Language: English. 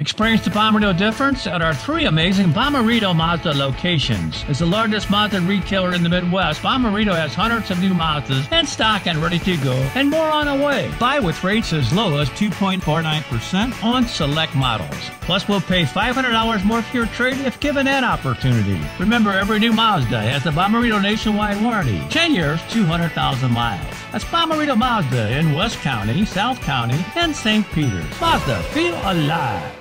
Experience the Bommarito difference at our three amazing Bommarito Mazda locations. As the largest Mazda retailer in the Midwest, Bommarito has hundreds of new Mazdas in stock and ready to go, and more on the way. Buy with rates as low as 2.49% on select models. Plus, we'll pay $500 more for your trade if given that opportunity. Remember, every new Mazda has the Bommarito nationwide warranty 10 years, 200,000 miles. That's Bommarito Mazda in West County, South County, and St. Peters. Mazda, feel alive.